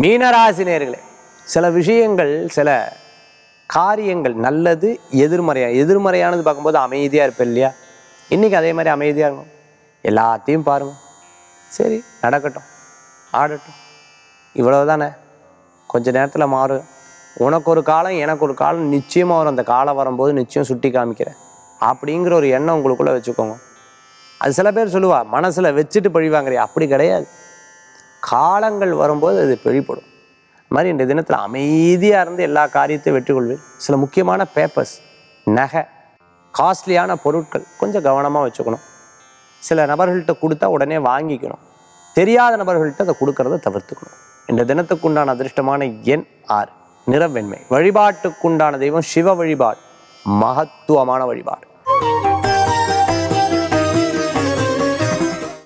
மீனராசினியர்களே சில விஷயங்கள் சில காரியங்கள் நல்லது எதிர்மறையா எதிர்மறையானது பார்க்கும்போது அமைதியாக இருப்பேன் இல்லையா? இன்றைக்கி அதே மாதிரி அமைதியாக இருக்கும் எல்லாத்தையும் பாருங்க. சரி நடக்கட்டும் ஆடட்டும். இவ்வளவு தானே கொஞ்ச நேரத்தில் மாறும் உனக்கு ஒரு காலம் எனக்கு ஒரு காலம் நிச்சயமாக வரும். அந்த காலம் வரும்போது நிச்சயம் சுட்டி காமிக்கிறேன். அப்படிங்கிற ஒரு எண்ணம் உங்களுக்குள்ளே வச்சுக்கோங்க. அது சில பேர் சொல்லுவா மனசில் வச்சுட்டு பழிவாங்கிறியா அப்படி கிடையாது. காலங்கள் வரும்போது அது பெரியப்படும் அது மாதிரி இந்த தினத்தில் அமைதியாக இருந்து எல்லா காரியத்தையும் வெற்றி கொள்வேன் சில முக்கியமான பேப்பர்ஸ் நகை காஸ்ட்லியான பொருட்கள் கொஞ்சம் கவனமாக வச்சுக்கணும். சில நபர்கள்ட்ட கொடுத்தா உடனே வாங்கிக்கணும். தெரியாத நபர்கள்ட்ட அதை கொடுக்கறத தவிர்த்துக்கணும். இந்த தினத்துக்குண்டான அதிர்ஷ்டமான எண் ஆறு நிறவெண்மை வழிபாட்டுக்குண்டான தெய்வம் சிவ வழிபாடு. மகத்துவமான வழிபாடு.